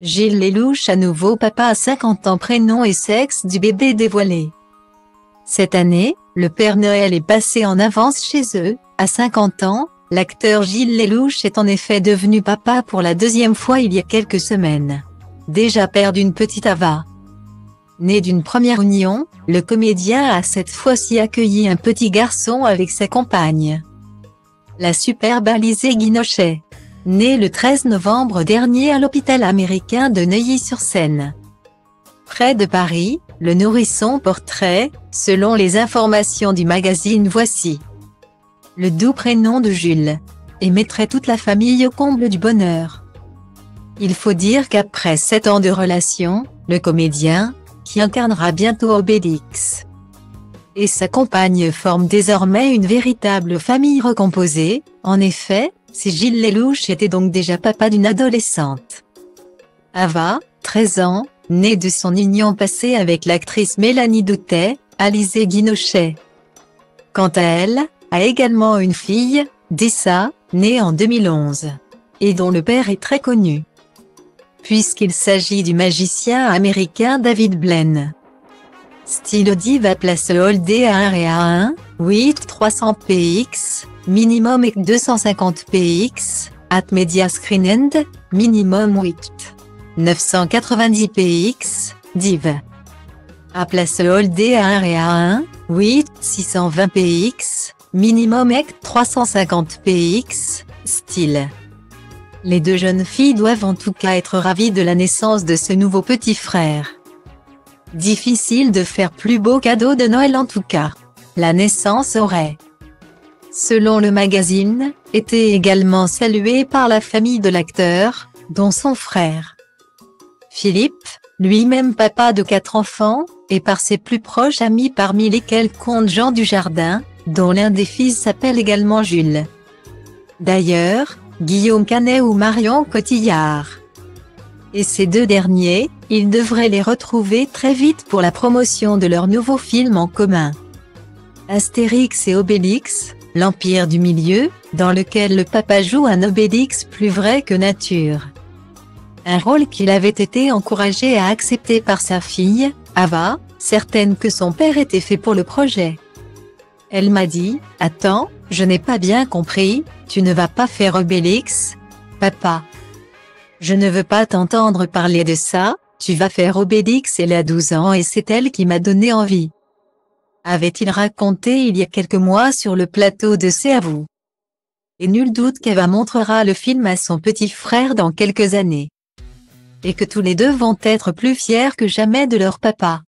Gilles Lelouch à nouveau papa à 50 ans prénom et sexe du bébé dévoilé. Cette année, le Père Noël est passé en avance chez eux, à 50 ans, l'acteur Gilles Lelouch est en effet devenu papa pour la deuxième fois il y a quelques semaines. Déjà père d'une petite Ava. Né d'une première union, le comédien a cette fois-ci accueilli un petit garçon avec sa compagne. La superbe Alizée Guinochet. Née le 13 novembre dernier à l'hôpital américain de Neuilly-sur-Seine. Près de Paris, le nourrisson portrait, selon les informations du magazine Voici. Le doux prénom de Jules. Et mettrait toute la famille au comble du bonheur. Il faut dire qu'après sept ans de relation, le comédien, qui incarnera bientôt Obélix, et sa compagne forment désormais une véritable famille recomposée, en effet, si Gilles Lelouch était donc déjà papa d'une adolescente. Ava, 13 ans, née de son union passée avec l'actrice Mélanie Doutet, Alizée Guinochet. Quant à elle, a également une fille, Dessa, née en 2011, et dont le père est très connu puisqu'il s'agit du magicien américain David Blaine. Style va place Holdé à 1 et à 1, 8 300 px, minimum et 250 px, at media screen end, minimum 8. 990 px, div. À place Holdé à 1 et à 1, 8 620 px, minimum et 350 px, style. Les deux jeunes filles doivent en tout cas être ravies de la naissance de ce nouveau petit frère. Difficile de faire plus beau cadeau de Noël en tout cas. La naissance aurait, selon le magazine, été également saluée par la famille de l'acteur, dont son frère. Philippe, lui-même papa de quatre enfants, et par ses plus proches amis parmi lesquels compte Jean Dujardin, dont l'un des fils s'appelle également Jules. D'ailleurs, Guillaume Canet ou Marion Cotillard. Et ces deux derniers, ils devraient les retrouver très vite pour la promotion de leur nouveau film en commun. Astérix et Obélix, l'Empire du Milieu, dans lequel le papa joue un Obélix plus vrai que nature. Un rôle qu'il avait été encouragé à accepter par sa fille, Ava, certaine que son père était fait pour le projet. Elle m'a dit, attends, je n'ai pas bien compris, tu ne vas pas faire Obélix Papa. Je ne veux pas t'entendre parler de ça, tu vas faire Obélix elle a 12 ans et c'est elle qui m'a donné envie. Avait-il raconté il y a quelques mois sur le plateau de C'est à vous. Et nul doute qu'Eva montrera le film à son petit frère dans quelques années. Et que tous les deux vont être plus fiers que jamais de leur papa.